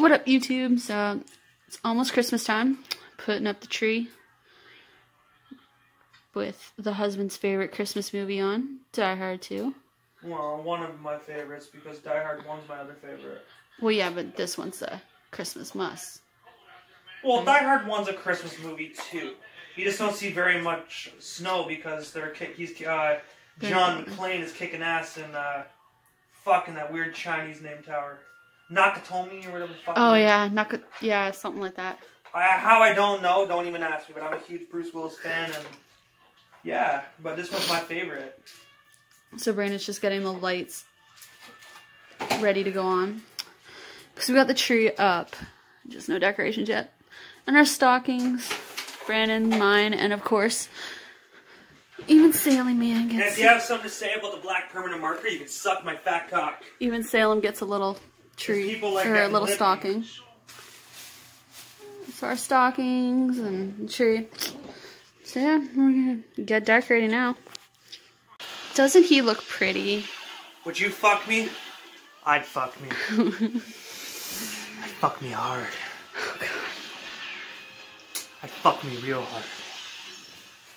What up, YouTube? So, it's almost Christmas time. Putting up the tree with the husband's favorite Christmas movie on, Die Hard 2. Well, one of my favorites because Die Hard 1's my other favorite. Well, yeah, but this one's a Christmas must. Well, Die Hard 1's a Christmas movie too. You just don't see very much snow because they're he's uh, John McClane is kicking ass in uh, fucking that weird Chinese name tower. Nakatomi or whatever the fuck. Oh yeah, not. Yeah, something like that. I, how I don't know, don't even ask me. But I'm a huge Bruce Willis fan, and yeah, but this one's my favorite. So Brandon's just getting the lights ready to go on. Because we got the tree up. Just no decorations yet. And our stockings. Brandon, mine, and of course, even Salem man And if you have something to say about the black permanent marker, you can suck my fat cock. even Salem gets a little tree like or a little lippy. stocking. So our stockings and tree. So yeah, we're gonna get decorating now. Doesn't he look pretty? Would you fuck me? I'd fuck me. I'd fuck me hard. I'd fuck me real hard.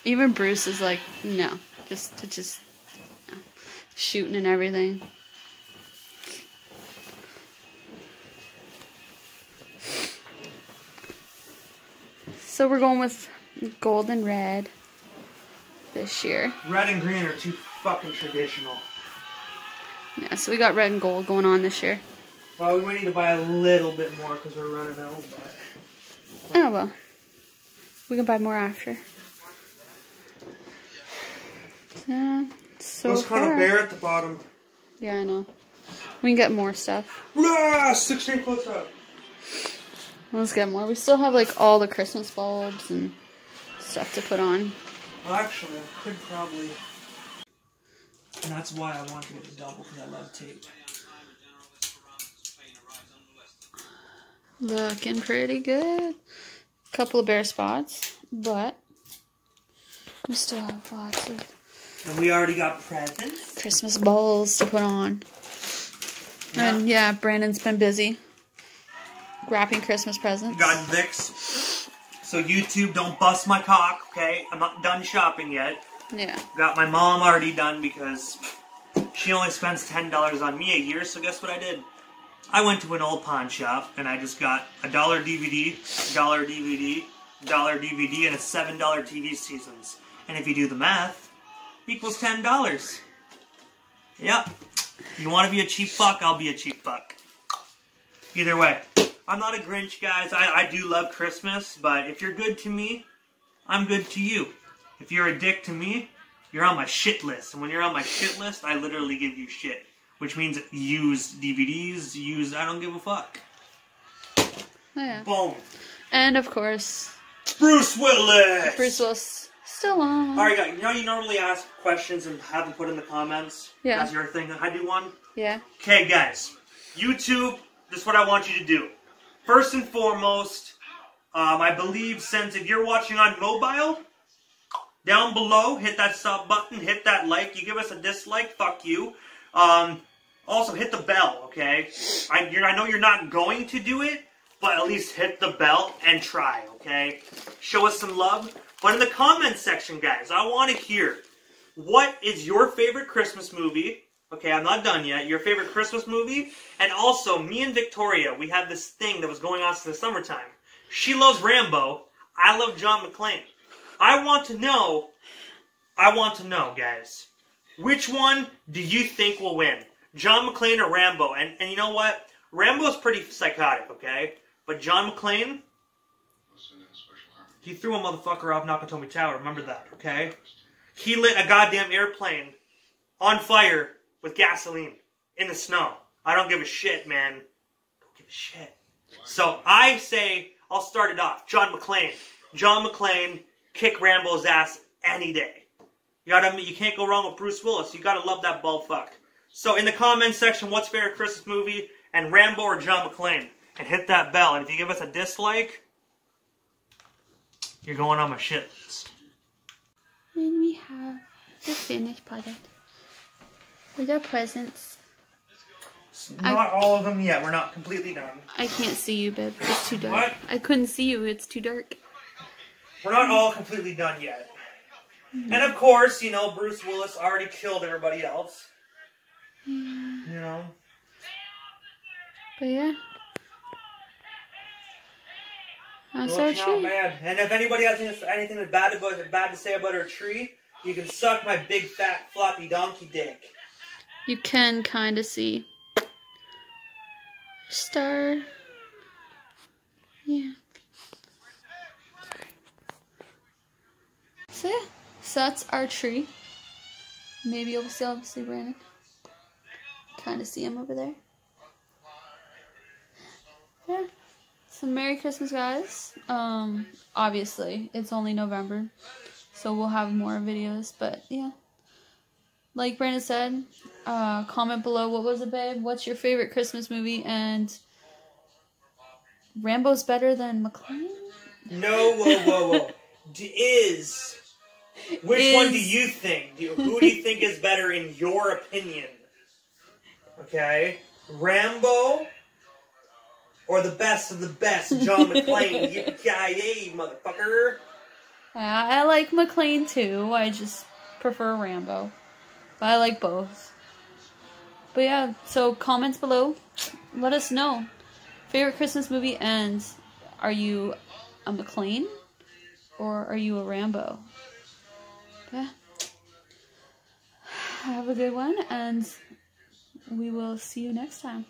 Even Bruce is like, no, just to just no. shooting and everything. So we're going with gold and red this year. Red and green are too fucking traditional. Yeah, so we got red and gold going on this year. Well, we might need to buy a little bit more because we're running out. But Oh well, we can buy more after. Yeah, so Those kind of bare at the bottom. yeah, I know. We can get more stuff. Ah, 16 close up. Let's get more. We still have like all the Christmas bulbs and stuff to put on. Well, actually, I could probably. And that's why I want to double because I love tape. Looking pretty good. A couple of bare spots, but we still have lots of And we already got presents. Christmas balls to put on. And yeah, Brandon's been busy wrapping Christmas presents. Got Vicks. So YouTube, don't bust my cock, okay? I'm not done shopping yet. Yeah. Got my mom already done because she only spends ten dollars on me a year. So guess what I did? I went to an old pawn shop and I just got a dollar DVD, dollar DVD, dollar DVD, and a seven dollar TV seasons. And if you do the math, equals ten dollars. Yep. You want to be a cheap fuck? I'll be a cheap fuck. Either way, I'm not a Grinch, guys. I, I do love Christmas, but if you're good to me, I'm good to you. If you're a dick to me, you're on my shit list. And when you're on my shit list, I literally give you shit. Which means use DVDs, use I don't give a fuck. Oh, yeah. Boom. And of course, Bruce Willis! Bruce Willis still on. Alright, guys, you know you normally ask questions and have them put in the comments? Yeah. That's your thing. I do one. Yeah. Okay, guys. YouTube, this is what I want you to do. First and foremost, um, I believe since if you're watching on mobile, down below, hit that sub button, hit that like. You give us a dislike, fuck you. Um, also, hit the bell, okay? I, I know you're not going to do it, but at least hit the bell and try, okay? Show us some love. But in the comments section, guys, I want to hear what is your favorite Christmas movie? Okay, I'm not done yet. Your favorite Christmas movie? And also, me and Victoria, we had this thing that was going on since the summertime. She loves Rambo. I love John McClane. I want to know, I want to know, guys, which one do you think will win? John McClane or Rambo? And, and you know what? Rambo's pretty psychotic, okay? But John McClane, he threw a motherfucker off Nakatomi Tower. Remember that, okay? He lit a goddamn airplane on fire with gasoline in the snow. I don't give a shit, man. Don't give a shit. So I say I'll start it off. John McClane. John McClane kick Rambo's ass any day. You gotta you can't go wrong with Bruce Willis. You gotta love that bald fuck. So in the comments section, what's favorite Christmas movie and Rambo or John McClane? And hit that bell. And if you give us a dislike, you're going on my shit list. Then we have the finished product with got presents. Not all of them yet. We're not completely done. I can't see you, babe. It's too dark. What? I couldn't see you. It's too dark. We're not all completely done yet. And of course, you know, Bruce Willis already killed everybody else. You know? But yeah. That's our tree. And if anybody has anything anything bad, about, bad to say about our tree, you can suck my big fat floppy donkey dick. You can kind of see. Star. Yeah. So yeah, so that's our tree. Maybe you'll see Brandon. Kind of see him over there. Yeah. So Merry Christmas, guys. Um, obviously it's only November, so we'll have more videos. But yeah, like Brandon said, uh, comment below what was it, babe? What's your favorite Christmas movie? And Rambo's better than McClane. No, whoa, whoa, whoa. D- is. Which one do you think? Do you, who do you think is better in your opinion? Okay? Rambo or the best of the best, John McClane? Yippee-ki-yay, motherfucker. Yeah, I like McClane too. I just prefer Rambo. But I like both. But yeah, so comments below. Let us know. Favorite Christmas movie and are you a McClane or are you a Rambo? Yeah. Have a good one and we will see you next time.